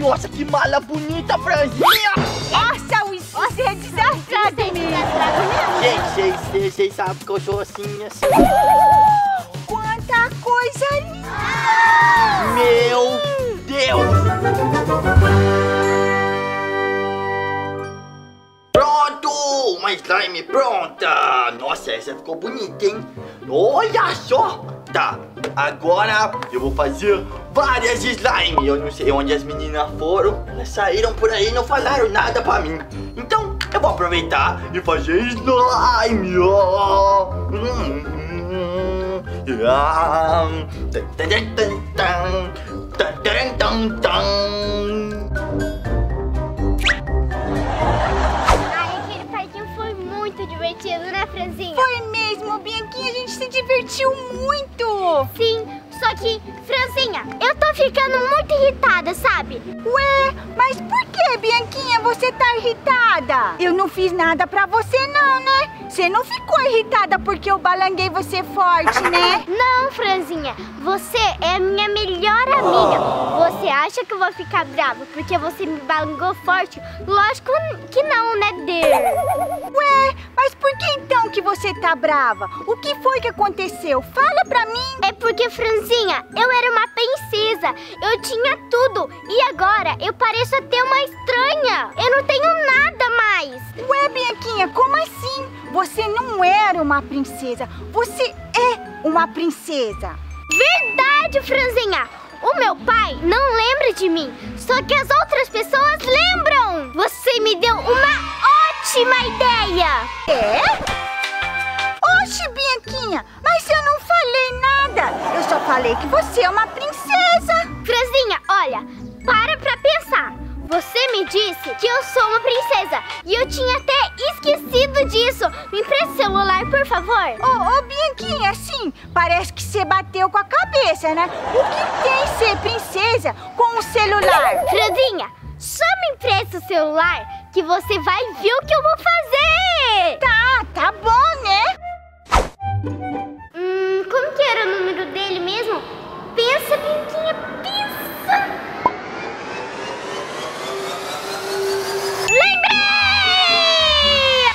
Nossa, que mala bonita, Franzinha! Nossa, o você é desastrado mesmo. Gente, vocês, vocês sabem que eu sou assim, assim. Quanta coisa linda! Meu Deus! Pronto! Uma slime pronta! Nossa, essa ficou bonita, hein? Olha só! Tá, agora eu vou fazer várias slime. Eu não sei onde as meninas foram. Elas saíram por aí e não falaram nada pra mim. Então, eu vou aproveitar e fazer slime. ó. Hum, hum, ah. Tan, tan, tan, tan, tan, tan, tan, divertido, né, Franzinha? Foi mesmo, Bianquinha, a gente se divertiu muito. Sim, só que, Franzinha, eu tô ficando muito irritada, sabe? Ué, mas por que, Bianquinha, você tá irritada? Eu não fiz nada pra você não, né? Você não ficou irritada porque eu balanguei você forte, né? Não, Franzinha, você é a minha melhor amiga. Você acha que eu vou ficar brava porque você me balangou forte? Lógico que não, né, Deus? Ué, mas por que então que você tá brava? O que foi que aconteceu? Fala pra mim. É porque, Franzinha, eu era uma princesa. Eu tinha tudo. E agora eu pareço até uma estranha. Eu não tenho nada mais. Ué, Bianquinha, como assim? Você não era uma princesa. Você é uma princesa. Verdade, Franzinha. O meu pai não lembra de mim. Só que as outras pessoas lembram. Você me deu uma ótima ideia. É? Falei que você é uma princesa. Franzinha, olha, para pra pensar. Você me disse que eu sou uma princesa e eu tinha até esquecido disso. Me empresta o celular, por favor. Ô, ô, Bianquinha, assim, parece que você bateu com a cabeça, né? O que tem ser princesa com o celular? Franzinha, só me empresta o celular que você vai ver o que eu vou fazer. Tá, tá bom, né? Hum, era o número dele mesmo? Pensa, Bianquinha, pensa. Lembrei!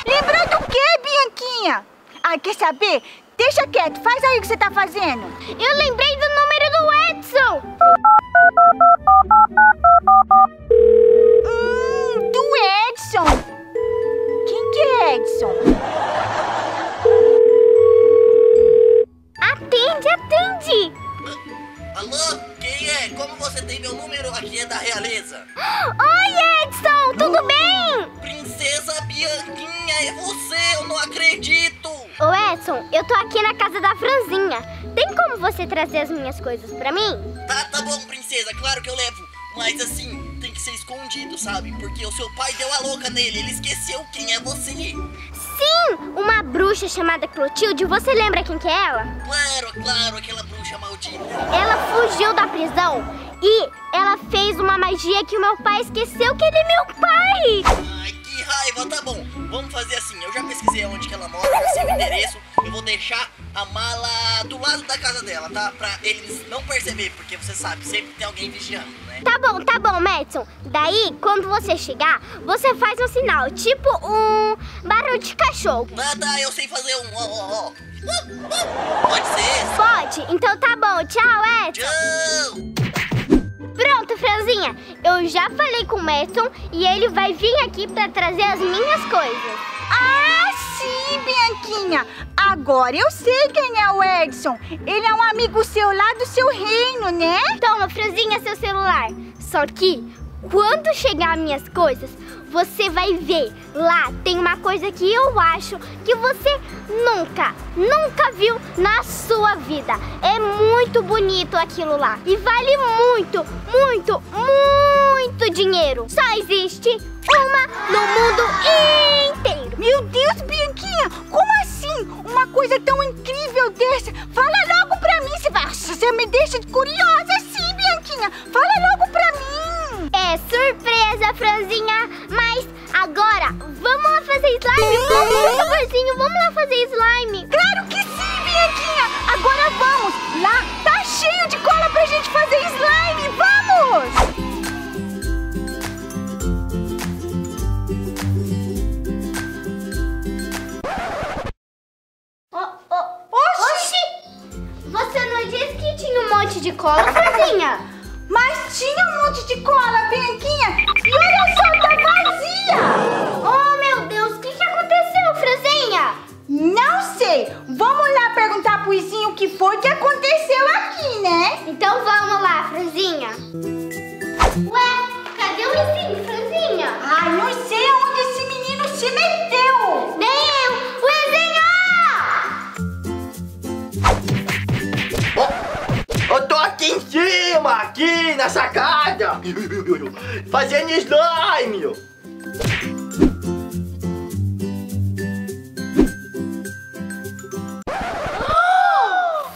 Lembrou do quê, Bianquinha? Ah, quer saber? Deixa quieto, faz aí o que você tá fazendo. Eu lembrei do número do Edson. Hum, do Edson. Quem que é Edson? Atende, atende. Alô? Quem é? Como você tem meu número? Aqui é da realeza. Oi, Edson, tudo bem? Princesa Bianquinha, é você? Eu não acredito! Ô, Edson, eu tô aqui na casa da Franzinha. Tem como você trazer as minhas coisas pra mim? Tá, tá bom, princesa, claro que eu levo. Mas assim, tem que ser escondido, sabe? Porque o seu pai deu a louca nele, ele esqueceu quem é você. Sim, uma bruxa chamada Clotilde. Você lembra quem que é ela? Claro, claro, aquela bruxa maldita. Ela fugiu da prisão e ela fez uma magia que o meu pai esqueceu que ele é meu pai. Ai, que raiva, tá bom. Vamos fazer assim, eu já pesquisei onde que ela mora, já sei o endereço. Eu vou deixar a mala do lado da casa dela, tá? Pra eles não perceber, porque você sabe, sempre tem alguém vigiando, né? Tá bom, tá bom, Madison. Daí, quando você chegar, você faz um sinal, tipo um de cachorro. Ah, tá, eu sei fazer um ó, ó, ó. Pode ser? Pode? Então tá bom. Tchau, Edson. Tchau! Pronto, Franzinha. Eu já falei com o Edson e ele vai vir aqui pra trazer as minhas coisas. Ah, sim, Bianquinha. Agora eu sei quem é o Edson. Ele é um amigo seu lá do seu reino, né? Toma, Franzinha, seu celular. Só que, quando chegar minhas coisas, você vai ver. Lá tem uma coisa que eu acho que você nunca, nunca viu na sua vida. É muito bonito aquilo lá. E vale muito, muito, muito dinheiro. Só existe uma no mundo inteiro. Meu Deus, Bianquinha, como assim? Uma coisa tão incrível dessa? Fala logo pra mim, se Nossa, você me deixa curiosa assim, Bianquinha. Fala logo. É surpresa, Franzinha! Mas agora, vamos lá fazer slime? Por favorzinho, vamos lá fazer slime! Claro que sim, Bianquinha! Agora vamos! Lá tá cheio de cola pra gente fazer slime! Vamos! Oxi! Você não disse que tinha um monte de cola, Franzinha? tinha um monte de cola, Bianquinha. E olha só, tá vazia. Oh, meu Deus, o que, que aconteceu, Franzinha? Não sei. Vamos lá perguntar pro Izinho o que foi que aconteceu aqui, né? Então vamos lá, Franzinha. Ué, cadê o Izinho? Fazendo slime.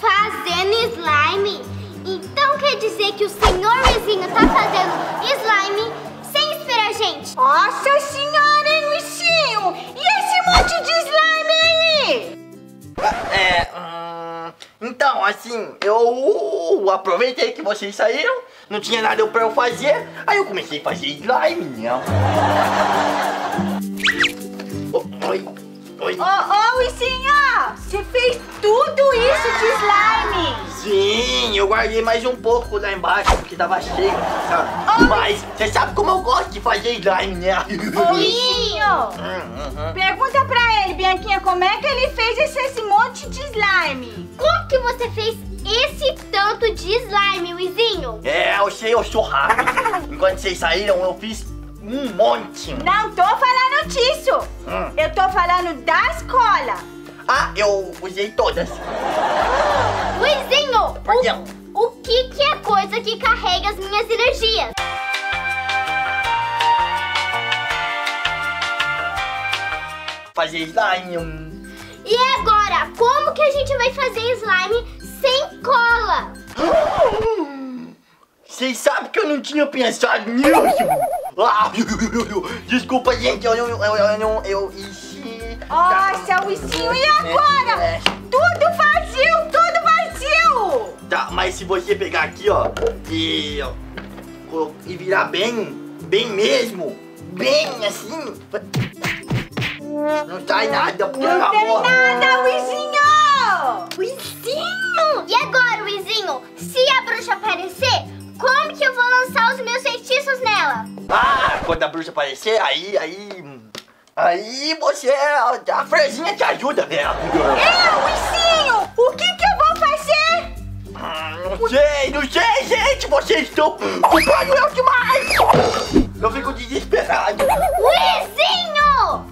Fazendo slime? Então quer dizer que o senhor Luizinho tá fazendo slime sem esperar a gente? Nossa senhora, hein, Luizinho? E esse monte de slime aí? É, hum, então, assim, eu aproveitei que vocês saíram, não tinha nada pra eu fazer, aí eu comecei a fazer slime, né? Oi, oi. Ô, ô, Luizinho, você fez tudo isso de slime? Sim, eu guardei mais um pouco lá embaixo, porque tava cheio, sabe? Mas você sabe como eu gosto de fazer slime, né? Ô, Luizinho, Hum, uhum. pergunta pra ele, Bianquinha, como é que ele fez esse, esse monte de slime? Como que você fez esse tanto de slime, Luizinho? É, eu sei, eu sou rápido. Enquanto vocês saíram, eu fiz um monte. Não tô falando disso. Hum. Eu tô falando da escola. Ah, eu usei todas. Luizinho, Perdão. o, o que que é coisa que carrega as minhas energias? Fazer slime. E agora, como que a gente vai fazer slime sem cola? Vocês sabem que eu não tinha pensado nisso. Ah, desculpa, gente, eu não. Eu, eu. Eu. Ixi. Nossa, Luizinho, e agora? É, Tudo vazio, tudo vazio. Tá, mas se você pegar aqui, ó, e. e virar bem, bem mesmo, bem assim. Não sai nada, pelo Não tem amor. nada, Luizinho. Luizinho! E agora, Luizinho, se a bruxa aparecer, como que eu vou lançar os meus feitiços nela? Ah, quando a bruxa aparecer, aí, aí. Aí você. A frezinha te ajuda, né? Eu, Luizinho, o que que eu vou fazer? Ah, Não sei, não sei, gente! Vocês estão culpando eu demais! Eu fico desesperado. Luizinho!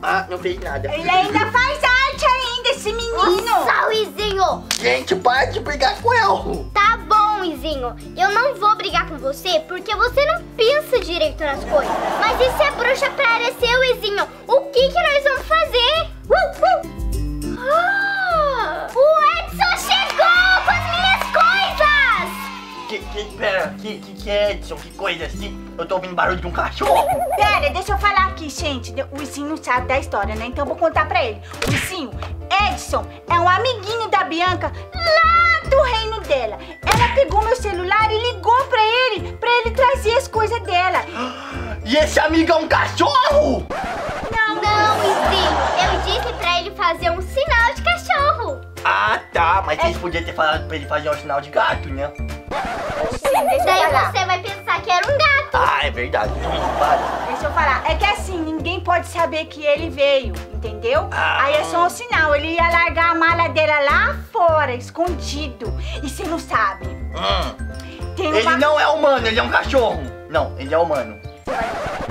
Ah, não fez nada. Ele ainda faz arte ainda, esse menino. Nossa, Luizinho! Gente, para de brigar com ele! Tá bom, Luizinho. Eu não vou brigar com você porque você não pensa direito nas coisas. Mas e se a bruxa aparecer, Luizinho? O que que nós vamos fazer? Uh, Que, que, pera, que, que, que é, Edson? Que coisa assim? Eu tô ouvindo barulho de um cachorro! Pera, deixa eu falar aqui, gente. O Luizinho não sabe da história, né? Então eu vou contar pra ele. O Luizinho, Edson é um amiguinho da Bianca lá do reino dela. Ela pegou meu celular e ligou pra ele, pra ele trazer as coisas dela. E esse amigo é um cachorro! Não, Não, Luizinho. Eu disse pra ele fazer um sinal de cachorro. Ah, tá, mas vocês podiam ter falado pra ele fazer um sinal de gato, né? Deixa eu Daí falar. você vai pensar que era um gato. Ah, é verdade. Para. Deixa eu falar. É que assim, ninguém pode saber que ele veio, entendeu? Ah. Aí é só um sinal. Ele ia largar a mala dela lá fora, escondido. E você não sabe. Hum. Ele uma... não é humano, ele é um cachorro. Não, ele é humano.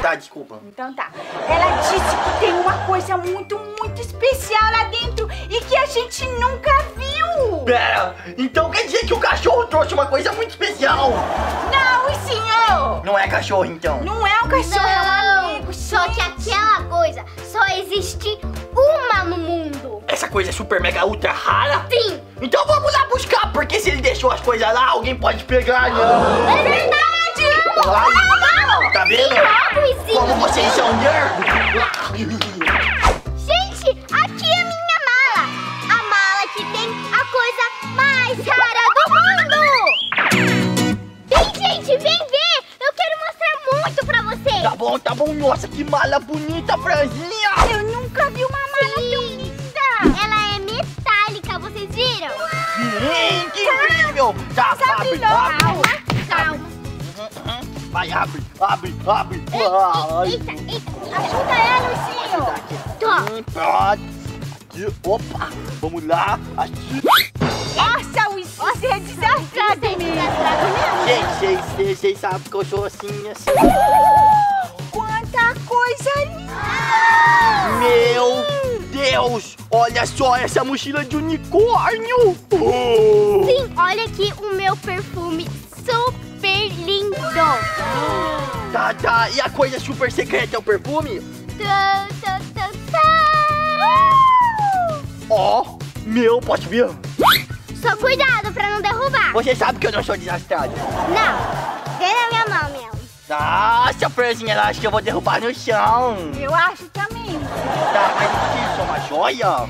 Tá, desculpa. Então tá. Ela disse que tem uma coisa muito, muito especial lá dentro e que a gente nunca. Pera, então quer dizer que o cachorro trouxe uma coisa muito especial. Não, senhor. Não é cachorro, então. Não é um cachorro, é um amigo. Só que gente. aquela coisa só existe uma no mundo. Essa coisa é super mega ultra rara? Sim, Então vamos lá buscar, porque se ele deixou as coisas lá, alguém pode pegar, não. é verdade. Ai, tá vendo? Como vocês são nerds. Nossa, que mala bonita, Franzinha. Eu nunca vi uma mala tão linda. Ela é metálica, vocês viram? Sim, que incrível. Tá, abre, abre. Calma, calma. Uhum. Vai, abre, abre, abre. Ai. Eita, eita. Ajuda ela, Luizinho. Tô. Pronto. Aqui, opa, vamos lá. Aqui. Nossa, Luizinho, você é desastrado, menino. Gente, vocês- vocês vocês sabem que eu sou assim, assim. Coisa linda. Deus! Olha só essa mochila de unicórnio! Oh! Sim, olha aqui o meu perfume super lindo. Tá, tá. E a coisa super secreta é o perfume? Ó, meu, posso ver? Só cuidado pra não derrubar. Você sabe que eu não sou desastrado. Não, vem na minha mão, meu. Nossa, Franzinha, ela acha que eu vou derrubar no chão. Eu acho também. Tá, mas o que é isso? É uma joia?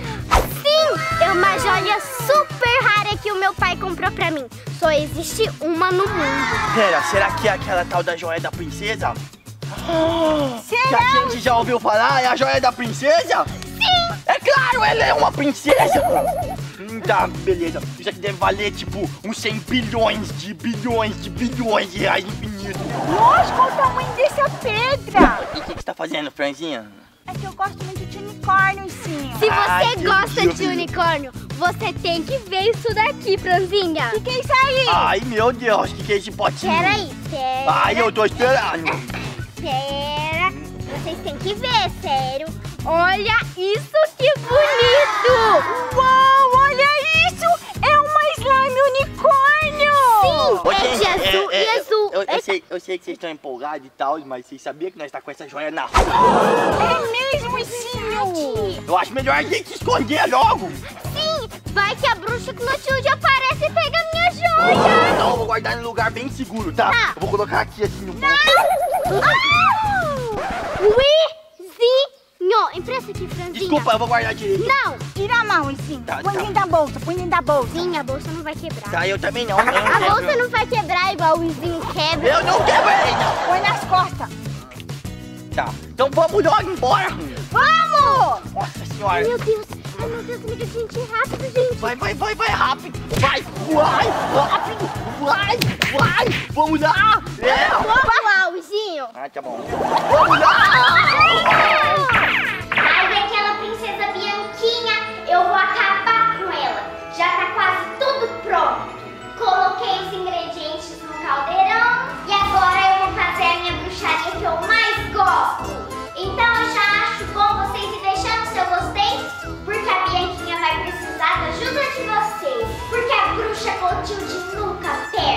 Sim, é uma joia super rara que o meu pai comprou pra mim. Só existe uma no mundo. Pera, será que é aquela tal da joia da princesa? Que Será? a gente já ouviu falar? É a joia da princesa? Sim, É claro, ela é uma princesa! Tá, beleza. Isso aqui deve valer, tipo, uns 100 bilhões de bilhões de bilhões de reais infinitos. Nossa, qual o pedra? E o que, que você tá fazendo, Franzinha? É que eu gosto muito de unicórnio, sim. se você gosta Deus. de unicórnio, você tem que ver isso daqui, Franzinha. O que, que é isso aí? Ai, meu Deus, o que, que é esse potinho? Peraí, pera. Ai, eu tô esperando. Pera. Vocês têm que ver, sério. Olha isso que bonito! Uau, sei, eu sei que vocês estão empolgados e tal, mas vocês sabiam que nós tá com essa joia na rua? É mesmo, Izinho! Eu acho melhor a gente se esconder logo. Sim, vai que a bruxa Clotilde aparece e pega a minha joia. Então eu vou guardar em um lugar bem seguro, tá? Tá. Eu vou colocar aqui assim no bolso. Empresta aqui, Franzinha. Desculpa, eu vou guardar direito. Não, Tira a mão, Izinho. Tá, põe tá. dentro da bolsa, põe dentro da bolsa. sim, a bolsa não vai quebrar. Tá, eu também não. não, A não, bolsa não vai quebrar igual o Luizinho quebra. Eu não quebrei, não. Põe nas costas. Tá, então vamos logo embora. Vamos! Nossa senhora. Ai, meu Deus. Ai, meu Deus, amiga, gente, rápido, gente. Vai, vai, vai, vai, rápido. Vai, vai, rápido. Vai, vai. Vamos lá. É. Vamos lá, Luizinho. Ah, tá bom. Vamos lá. de vocês, porque a bruxa é Clotilde nunca perde.